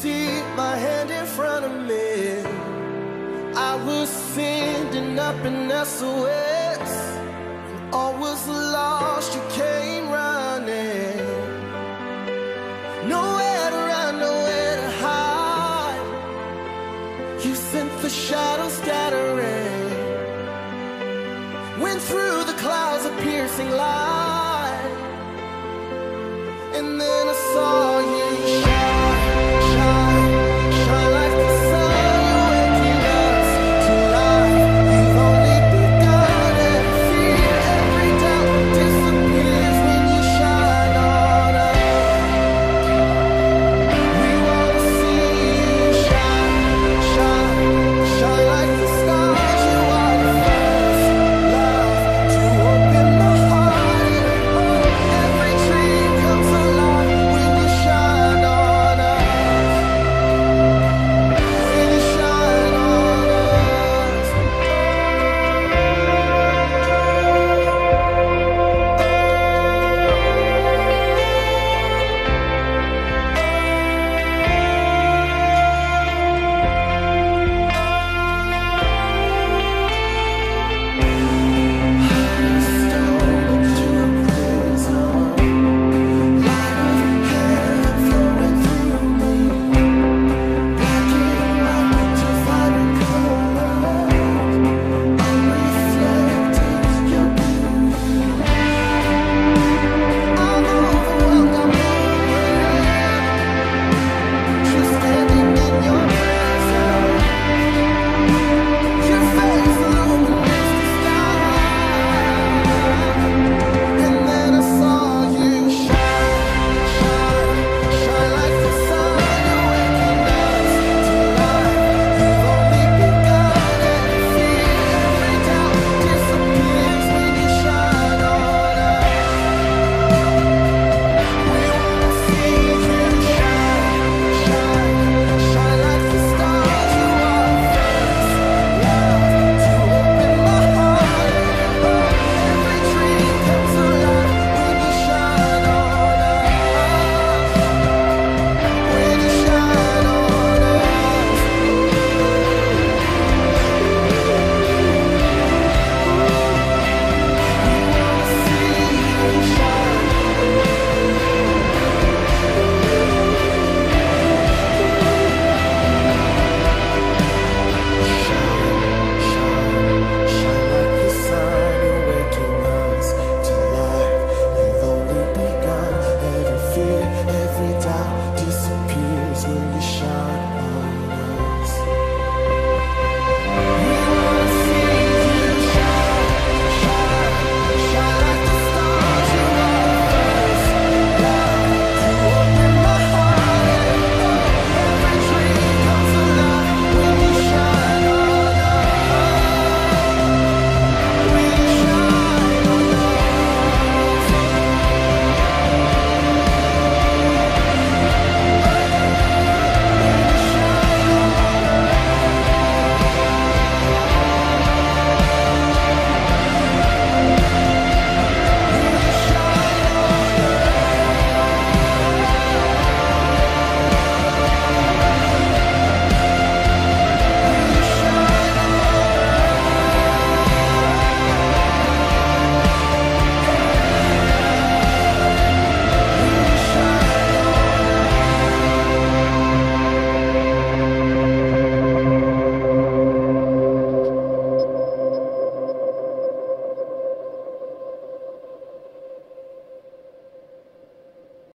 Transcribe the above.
see my hand in front of me. I was sending up in SOS, and all was lost. You came running, nowhere to run, nowhere to hide. You sent the shadows scattering. Went through the clouds of piercing light. And then I saw